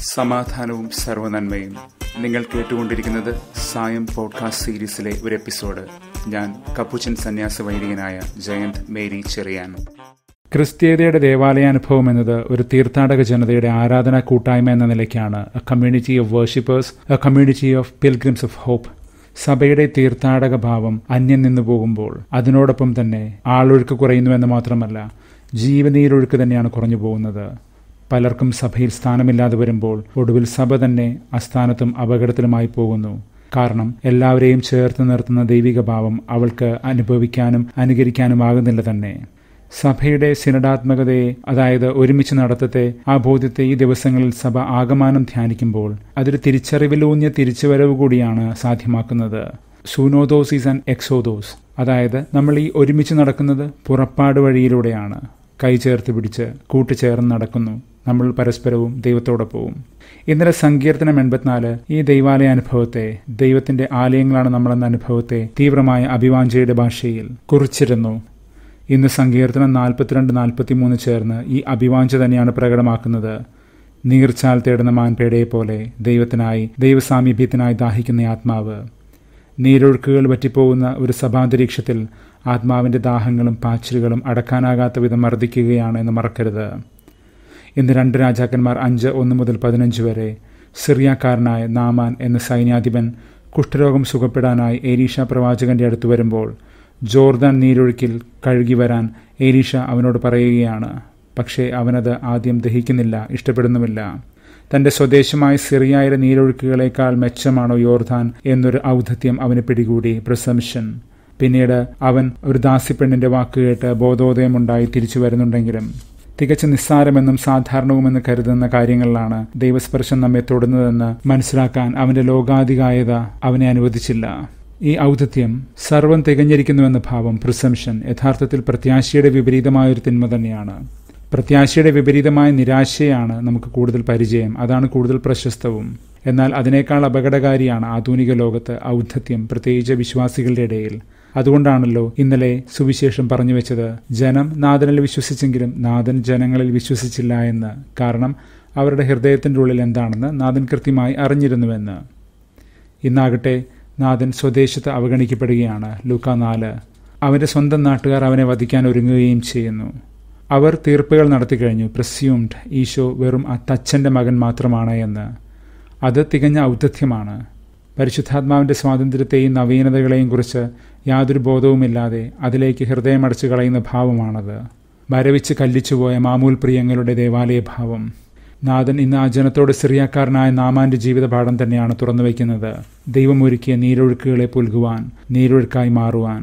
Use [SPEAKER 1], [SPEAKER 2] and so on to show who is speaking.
[SPEAKER 1] സമാധാനവും സർവനന്മയും നിങ്ങൾ കേട്ടുകൊണ്ടിരിക്കുന്നത് സായം പോഡ്കാസ്റ്റ് സീരീസിലെ ഒരു എപ്പിസോഡ്. ഞാൻ കപ്പുച്ചൻ സന്യാസ വൈദികനായ ജയന്ത് മേരി ചെറിയാൻ. ക്രിസ്ത്യതയുടെ ദേവാലയാനുഭവം എന്നത് ഒരു തീർത്ഥാടക ജനതയുടെ ആരാധനാ കൂട്ടായ്മ എന്ന നിലയ്ക്കാണ് a community of worshippers a community of pilgrims of hope സഭയുടെ തീർത്ഥാടക ഭാവം അന്യം നിന്നു പോകുമ്പോൾ അതിനോടൊപ്പം തന്നെ ആളൊഴുക്ക് കുറയുന്നുവെന്ന് മാത്രമല്ല ജീവനീരൊഴുക്ക് തന്നെയാണ് കുറഞ്ഞു പോകുന്നത്. പലർക്കും സഭയിൽ സ്ഥാനമില്ലാതെ വരുമ്പോൾ ഒടുവിൽ സഭ തന്നെ അസ്ഥാനത്തും അപകടത്തിലുമായി പോകുന്നു. കാരണം എല്ലാവരെയും ചേർത്ത് നിർത്തുന്ന ദൈവിക ഭാവം അവൾക്ക് അനുഭവിക്കാനും അനുകരിക്കാനും ആകുന്നില്ല തന്നെ. സഭയുടെ സിനഡാത്മകതയെ അതായത് ഒരുമിച്ച് നടത്തത്തെ ആ ബോധ്യത്തെ ഈ ദിവസങ്ങളിൽ സഭ ആകമാനം ധ്യാനിക്കുമ്പോൾ അതൊരു തിരിച്ചറിവിലൂന്നിയ തിരിച്ചുവരവ് കൂടിയാണ് സാധ്യമാക്കുന്നത്. സൂനോദോസ് ഈസ് ആൻഡ് എക്സോദോസ് അതായത് നമ്മൾ ഈ ഒരുമിച്ച് നടക്കുന്നത് പുറപ്പാട് വഴിയിലൂടെയാണ്. കൈ ചേർത്ത് പിടിച്ച് കൂട്ടുചേർന്ന് നടക്കുന്നു. നമ്മൾ പരസ്പരവും ദൈവത്തോടൊപ്പവും. ഇന്നലെ സങ്കീർത്തനം എൺപത്തിനാല് ഈ ദൈവാലയ അനുഭവത്തെ ദൈവത്തിന്റെ ആലയങ്ങളാണ് നമ്മളെന്ന അനുഭവത്തെ തീവ്രമായ അഭിവാഞ്ചയുടെ ഭാഷയിൽ കുറിച്ചിരുന്നു. ഇന്ന് സങ്കീർത്തനം നാൽപ്പത്തിരണ്ട് നാൽപ്പത്തിമൂന്ന് ചേർന്ന് ഈ അഭിവാഞ്ച തന്നെയാണ് പ്രകടമാക്കുന്നത്. നീർച്ചാൽ തേടുന്ന മാൻപേടയെ പോലെ ദൈവത്തിനായി ദൈവസാമീപ്യത്തിനായി ദാഹിക്കുന്ന ആത്മാവ്. നീരൊഴുക്കുകൾ വറ്റിപ്പോകുന്ന ഒരു സഭാന്തരീക്ഷത്തിൽ ആത്മാവിന്റെ ദാഹങ്ങളും പാച്ചിലുകളും അടക്കാനാകാത്ത വിധം മർദ്ദിക്കുകയാണ് എന്ന് മറക്കരുത്. ഇന്ന് രണ്ട് രാജാക്കന്മാർ അഞ്ച് ഒന്ന് മുതൽ പതിനഞ്ച് വരെ സിറിയാക്കാരനായ നാമാൻ എന്ന സൈന്യാധിപൻ കുഷ്ഠരോഗം സുഖപ്പെടാനായി ഏരീഷ പ്രവാചകന്റെ അടുത്ത് വരുമ്പോൾ ജോർദാൻ നീരൊഴുക്കിൽ കഴുകി വരാൻ ഏലീഷ അവനോട് പറയുകയാണ്. പക്ഷേ അവനത് ആദ്യം ദഹിക്കുന്നില്ല ഇഷ്ടപ്പെടുന്നുമില്ല. തന്റെ സ്വദേശമായ സിറിയായിലെ നീരൊഴുക്കുകളേക്കാൾ മെച്ചമാണോ യോർദാൻ എന്നൊരു ഔദ്ധത്യം അവന് പിടികൂടി പ്രസംഷൻ പിന്നീട് അവൻ ഒരു ദാസിപ്പെണ്ണിന്റെ വാക്കുകേട്ട് ബോധോദയമുണ്ടായി തിരിച്ചു വരുന്നുണ്ടെങ്കിലും. തികച്ച നിസ്സാരമെന്നും സാധാരണവുമെന്ന് കരുതുന്ന കാര്യങ്ങളിലാണ് ദൈവസ്പർശം നമ്മെ തൊടുന്നതെന്ന് മനസ്സിലാക്കാൻ അവന്റെ ലോകാധികായത അവനെ അനുവദിച്ചില്ല. ഈ ഔദ്ധത്യം സർവം തികഞ്ഞിരിക്കുന്നുവെന്ന ഭാവം പ്രിസംഷൻ യഥാർത്ഥത്തിൽ പ്രത്യാശയുടെ വിപരീതമായ ഒരു തിന്മ തന്നെയാണ്. പ്രത്യാശയുടെ വിപരീതമായ നിരാശയാണ് നമുക്ക് കൂടുതൽ പരിചയം അതാണ് കൂടുതൽ പ്രശസ്തവും. എന്നാൽ അതിനേക്കാൾ അപകടകാരിയാണ് ആധുനിക ലോകത്ത് ഔദ്ധത്യം പ്രത്യേകിച്ച് വിശ്വാസികളുടെ ഇടയിൽ. അതുകൊണ്ടാണല്ലോ ഇന്നലെ സുവിശേഷം പറഞ്ഞു വെച്ചത് ജനം നാഥനിൽ വിശ്വസിച്ചെങ്കിലും നാഥൻ ജനങ്ങളിൽ വിശ്വസിച്ചില്ല എന്ന്. കാരണം അവരുടെ ഹൃദയത്തിന്റെ ഉള്ളിൽ എന്താണെന്ന് നാഥൻ കൃത്യമായി അറിഞ്ഞിരുന്നുവെന്ന്. ഇന്നാകട്ടെ നാഥൻ സ്വദേശത്ത് അവഗണിക്കപ്പെടുകയാണ്. ലൂക്ക നാല്. അവന്റെ സ്വന്തം നാട്ടുകാർ അവനെ വധിക്കാൻ ഒരുങ്ങുകയും ചെയ്യുന്നു. അവർ തീർപ്പുകൾ നടത്തിക്കഴിഞ്ഞു പ്രസ്യൂംഡ് ഈശോ വെറും ആ തച്ചന്റെ മകൻ മാത്രമാണ് എന്ന്. അത് തികഞ്ഞ ഔദ്ധത്യമാണ്. പരിശുദ്ധാത്മാവിന്റെ സ്വാതന്ത്ര്യത്തെയും നവീനതകളെയും കുറിച്ച് യാതൊരു ബോധവുമില്ലാതെ അതിലേക്ക് ഹൃദയമടച്ചു കളയുന്ന ഭാവമാണത്. മരവിച്ച് കല്ലിച്ചുപോയ മാമൂൽ പ്രിയങ്ങളുടെ ദേവാലയ ഭാവം നാഥൻ ഇന്ന് ആ ജനത്തോട് സിറിയാക്കാരനായ നാമാന്റെ ജീവിതപാഠം തന്നെയാണ് തുറന്നു വയ്ക്കുന്നത് ദൈവമൊരുക്കിയ നീരൊഴുക്കുകളെ പുൽകുവാൻ നീരൊഴുക്കായി മാറുവാൻ.